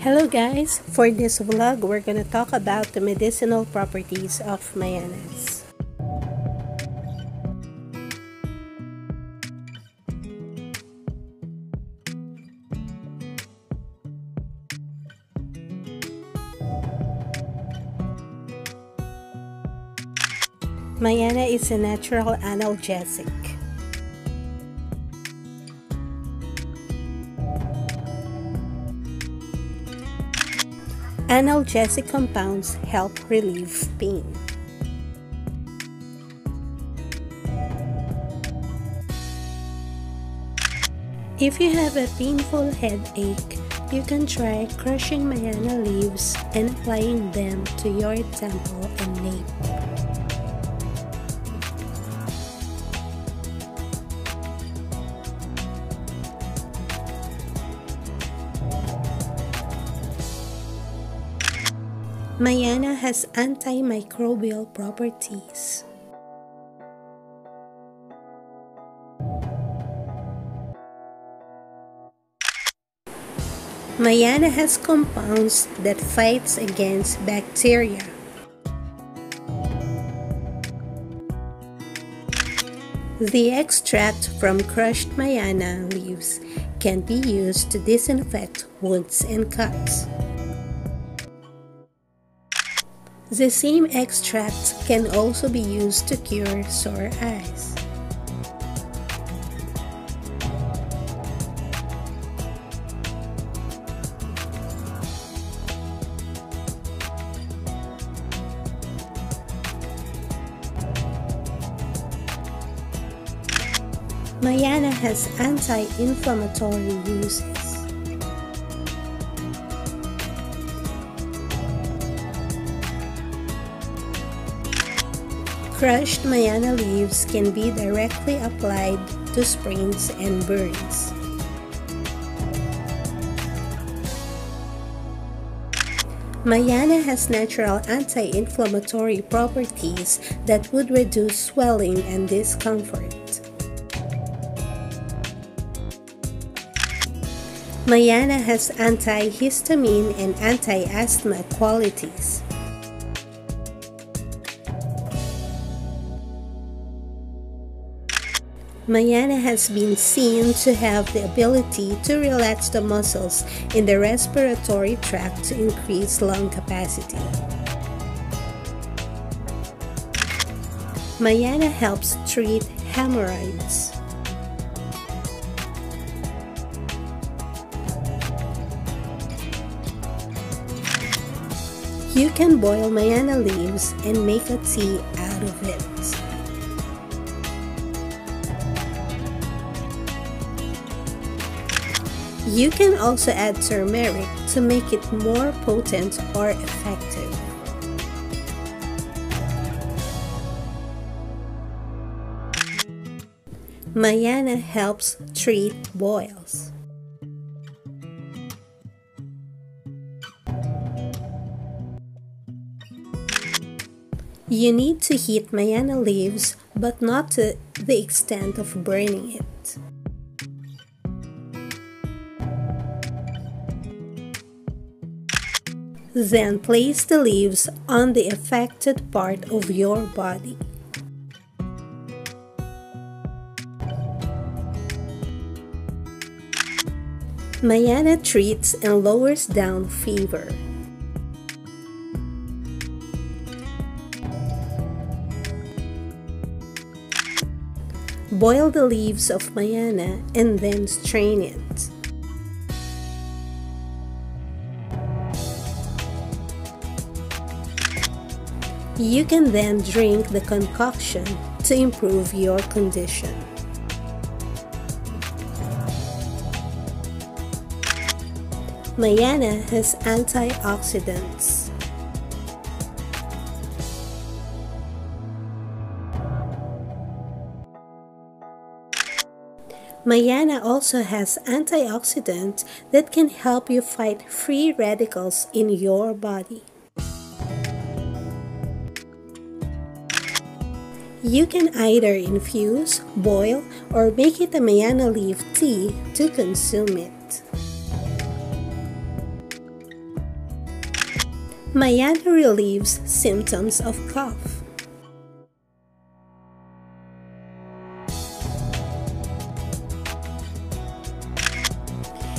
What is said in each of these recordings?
Hello guys! For this vlog, we're gonna talk about the medicinal properties of Mayanas. Mayana is a natural analgesic. Analgesic compounds help relieve pain. If you have a painful headache, you can try crushing mayana leaves and applying them to your temple and nape. Mayana has antimicrobial properties. Mayana has compounds that fights against bacteria. The extract from crushed Mayana leaves can be used to disinfect wounds and cuts. The same extract can also be used to cure sore eyes. Mayana has anti-inflammatory uses. Crushed mayana leaves can be directly applied to sprains and burns. Mayana has natural anti-inflammatory properties that would reduce swelling and discomfort. Mayana has antihistamine and anti-asthma qualities. Mayana has been seen to have the ability to relax the muscles in the respiratory tract to increase lung capacity. Mayana helps treat hemorrhoids. You can boil Mayana leaves and make a tea out of it. You can also add turmeric to make it more potent or effective. Mayana helps treat boils. You need to heat Mayana leaves, but not to the extent of burning it. Then place the leaves on the affected part of your body. Mayana treats and lowers down fever. Boil the leaves of Mayana and then strain it. You can then drink the concoction to improve your condition. Mayana has antioxidants. Mayana also has antioxidants that can help you fight free radicals in your body. You can either infuse, boil, or make it a Mayana leaf tea to consume it. Mayana relieves symptoms of cough.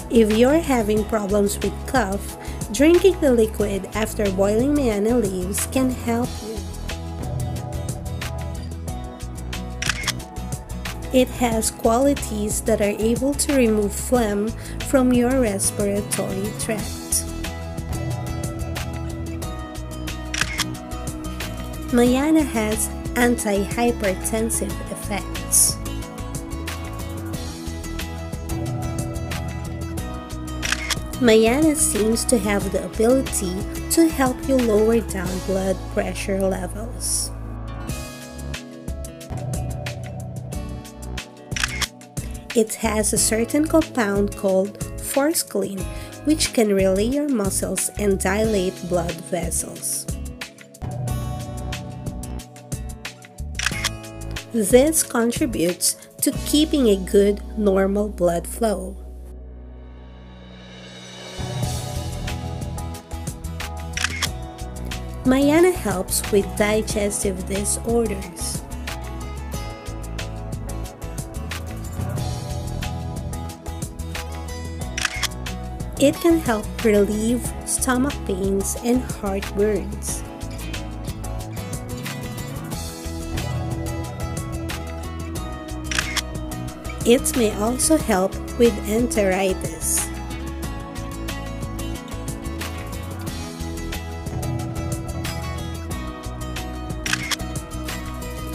If you're having problems with cough, drinking the liquid after boiling Mayana leaves can help It has qualities that are able to remove phlegm from your respiratory tract. Mayana has antihypertensive effects. Mayana seems to have the ability to help you lower down blood pressure levels. It has a certain compound called forskolin, which can relay your muscles and dilate blood vessels. This contributes to keeping a good normal blood flow. Mayana helps with digestive disorders. It can help relieve stomach pains and heartburns. It may also help with enteritis.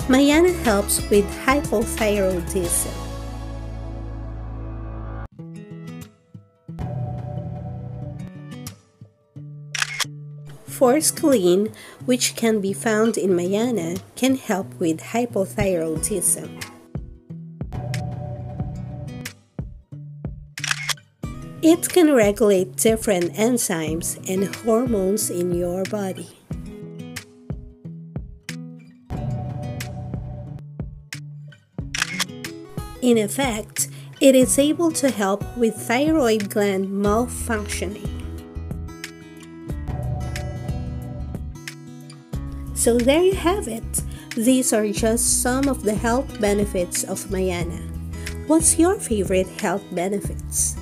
Mayana helps with hypothyroidism. Forskolin, which can be found in Mayana, can help with hypothyroidism. It can regulate different enzymes and hormones in your body. In effect, it is able to help with thyroid gland malfunctioning. So there you have it. These are just some of the health benefits of Mayana. What's your favorite health benefits?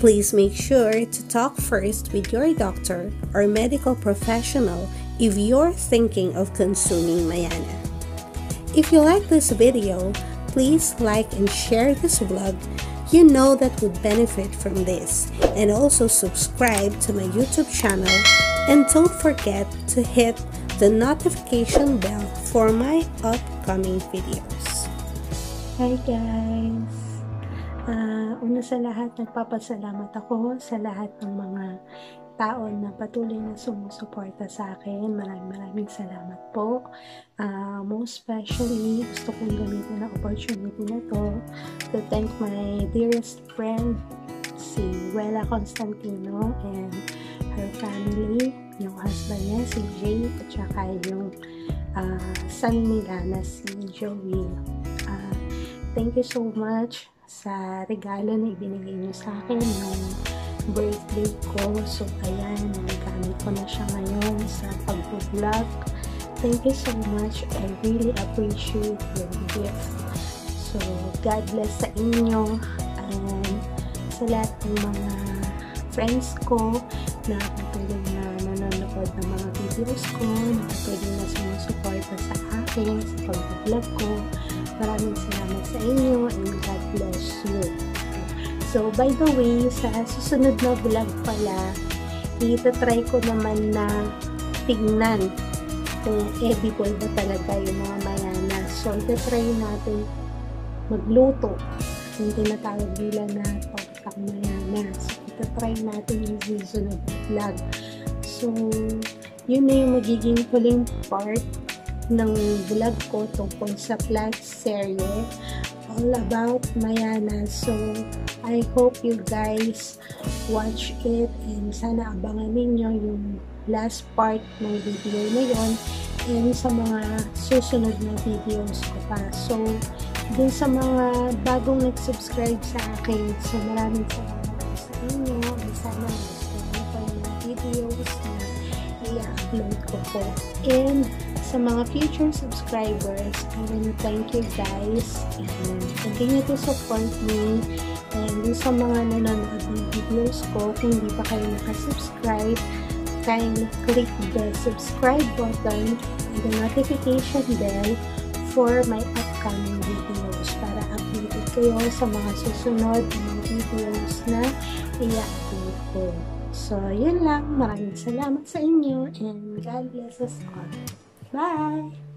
Please make sure to talk first with your doctor or medical professional if you're thinking of consuming Mayana. If you like this video, please like and share this vlog you know that would benefit from this and also subscribe to my YouTube channel and don't forget to hit the notification bell for my upcoming videos. Hi guys! Uh, una sa lahat, nagpapasalamat ako sa lahat ng mga tao na patuloy na sumusuporta sa akin. Maraming maraming salamat po. Uh, most especially, gusto kong gamitin ang opportunity na to to thank my dearest friend, si Wella Constantino and her family, yung husband niya, si Jay, at saka yung uh, son nila na si Joey. Uh, thank you so much sa regalo na ibinigay niyo sa akin nung birthday ko. So, ayan, nagamit ko na siya ngayon sa pag-vlog. Thank you so much. I really appreciate your gift. So, God bless sa inyo and sa lahat ng mga friends ko na videos ko, na patuloy na sumusuporta sa akin, sa pag-vlog ko. Maraming salamat sa inyo and God bless you. So, by the way, sa susunod na vlog pala, itatry ko naman na tignan kung edible ba talaga yung mga mayana. So, itatry natin magluto yung tinatawag nila na tortang mayana. So, itatry natin yung susunod vlog. So, yun na yung magiging huling part ng vlog ko tungkol sa plant serye all about Mayana. So, I hope you guys watch it and sana abangan ninyo yung last part ng video na yon and sa mga susunod na videos ko pa. So, dun sa mga bagong nag-subscribe sa akin, so maraming salamat sa inyo. Sana gusto pa yung videos na i-upload ko po. And sa mga future subscribers, I want to thank you guys and continue to support me. And sa mga nanonood ng videos ko, kung hindi pa kayo nakasubscribe, kindly click the subscribe button and the notification bell for my upcoming videos para updated kayo sa mga susunod na videos na i-upload ko. So, yun lang. Maraming salamat sa inyo and God bless us all. Bye!